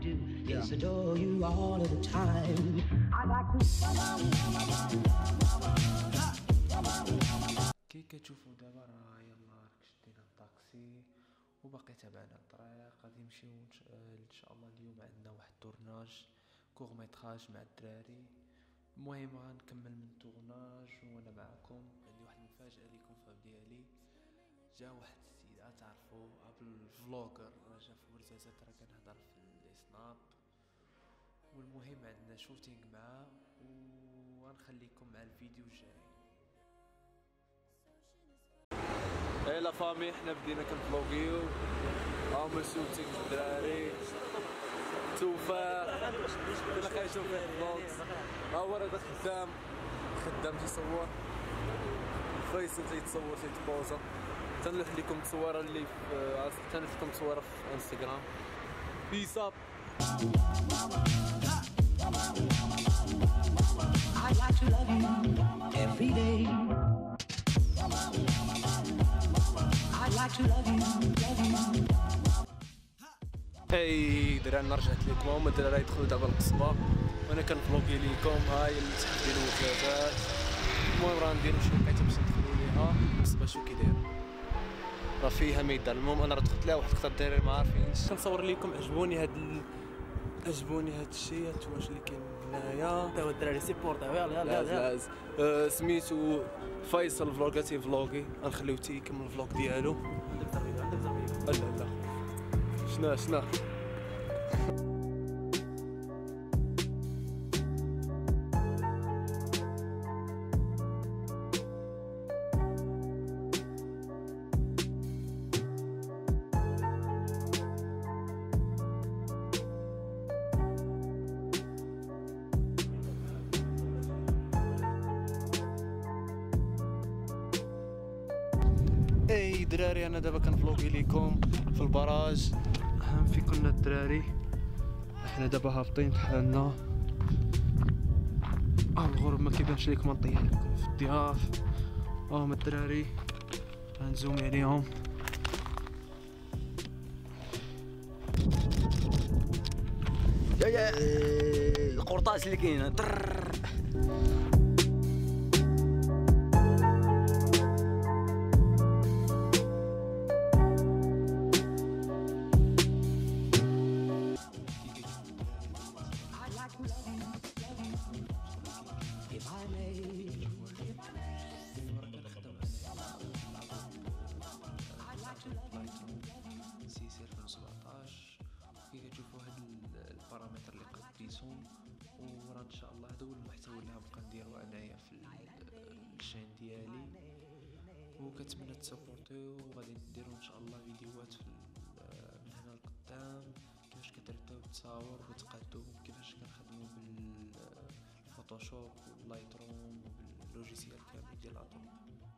do. Is adore you all of the time. I like to. كي كتشوفوا دابا راه يلا راك شدينا الطاكسي وباقي تابعنا الطريق. غادي نمشيو ان شاء- آه، إن شاء الله اليوم عندنا واحد التورناج كوغ ميتراج مع الدراري. المهم غنكمل من التورناج وأنا معكم. عندي واحد المفاجأة ليكم فاب ديالي. جا واحد السيد تعرفوا قبل الفلوجر راه جا في ورزازات راه كنهضر في والمهم عندنا شوتينغ معاه وغنخليكم مع الفيديو الجاي. اي لا فامي حنا بدينا كنفلوغيو هاهما شوتينغ الدراري توفاق كنا خايشين في الفلوغز ها هو راه خدام خدام تيصور فيصل تيتصور تيتبوزا تنلوح لكم التصويره اللي في تنلوح لكم تصويره في انستغرام بيس اب I'd like to love you every day. I'd like to love you, love you. اي دراري أنا رجعت لكم الدراري يدخلوا دابا القصبة. وأنا كنفلوغي ليكم. هاي تحت ديال الوكالات المهم راه نديرو شي لقيته باش ندخلو ليها. القصبة شو كي داير؟ راه فيها ميدان. المهم أنا راه دخلت لها واحد كثر الدراري ما عارفينش. كنصور لكم عجبوني هاد. عجبوني هاد الشيء هاد اللي كاين هنايا. تاو الدراري سيبورتا يلا يلا يلا. آه، سميتو فيصل فلوغاتي فلوغي. غنخليو تي يكمل الفلوغ ديالو. عندك زربيبه عندك زربيبه لا لا. شنا شنا. اي دراري أنا دابا كنفلوغي ليكم في البراج. أهم في كنا الدراري. إحنا دابا هابطين بحالنا آه الغرب ما كيبانش ليكم نطيح لكم في الضياف. آه هما الدراري. غنزومي عليهم. يا يا القرطاس اللي كاين. انايا في ال- ال chaîne ديالي. وكنتمنى تسابورتيو وغادي نديرو إن شاء الله فيديوهات من هنا لقدام. كيفاش كترتاو التصاور وتقادو كيفاش كنخدمو بال Photoshop وال Lightroom وبال logiciel كامل ديال Adobe